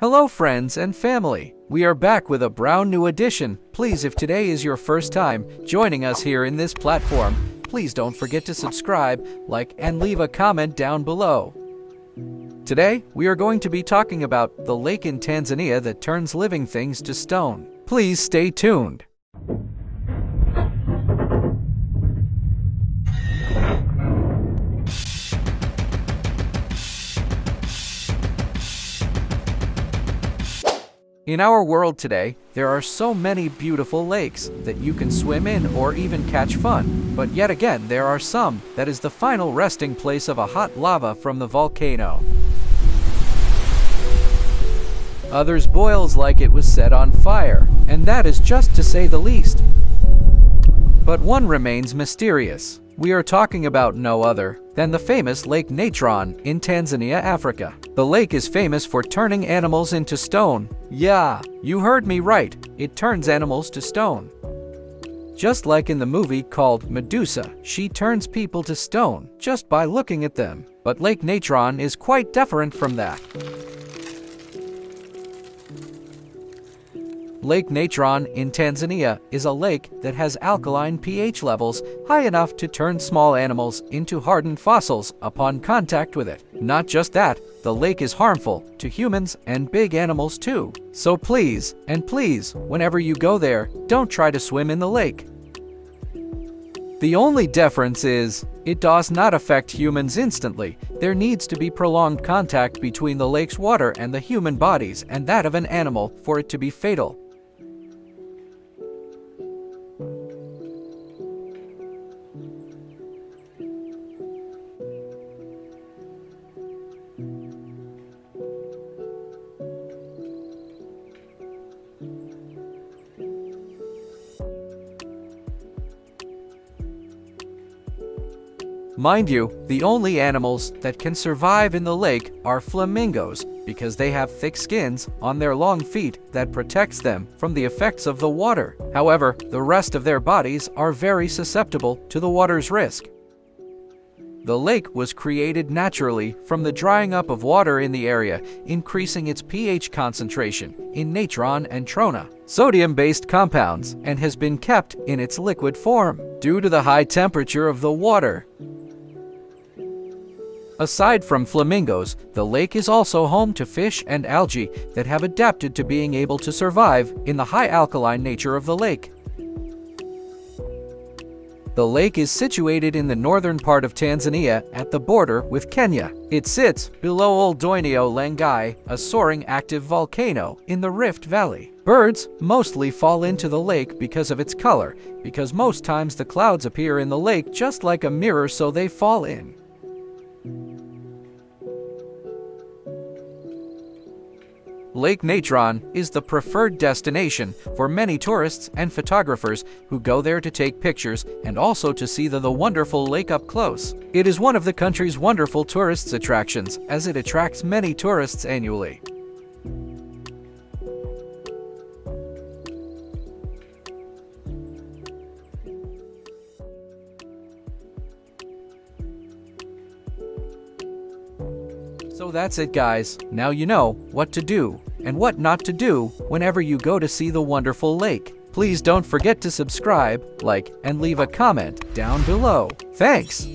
Hello friends and family. We are back with a brown new edition. Please if today is your first time joining us here in this platform, please don't forget to subscribe, like and leave a comment down below. Today, we are going to be talking about the lake in Tanzania that turns living things to stone. Please stay tuned. In our world today, there are so many beautiful lakes that you can swim in or even catch fun. But yet again, there are some that is the final resting place of a hot lava from the volcano. Others boils like it was set on fire, and that is just to say the least. But one remains mysterious. We are talking about no other than the famous Lake Natron in Tanzania, Africa. The lake is famous for turning animals into stone. Yeah, you heard me right. It turns animals to stone. Just like in the movie called Medusa, she turns people to stone just by looking at them. But Lake Natron is quite different from that. Lake Natron in Tanzania is a lake that has alkaline pH levels high enough to turn small animals into hardened fossils upon contact with it. Not just that, the lake is harmful to humans and big animals too. So please, and please, whenever you go there, don't try to swim in the lake. The only difference is, it does not affect humans instantly. There needs to be prolonged contact between the lake's water and the human bodies and that of an animal for it to be fatal. Mind you, the only animals that can survive in the lake are flamingos because they have thick skins on their long feet that protects them from the effects of the water. However, the rest of their bodies are very susceptible to the water's risk. The lake was created naturally from the drying up of water in the area, increasing its pH concentration in natron and trona, sodium-based compounds, and has been kept in its liquid form. Due to the high temperature of the water, Aside from flamingos, the lake is also home to fish and algae that have adapted to being able to survive in the high alkaline nature of the lake. The lake is situated in the northern part of Tanzania at the border with Kenya. It sits below Old Doinyo Lengai, a soaring active volcano in the Rift Valley. Birds mostly fall into the lake because of its color, because most times the clouds appear in the lake just like a mirror so they fall in. Lake Natron is the preferred destination for many tourists and photographers who go there to take pictures and also to see the, the wonderful lake up close. It is one of the country's wonderful tourists attractions as it attracts many tourists annually. So that's it guys, now you know what to do and what not to do whenever you go to see the wonderful lake. Please don't forget to subscribe, like, and leave a comment down below. Thanks!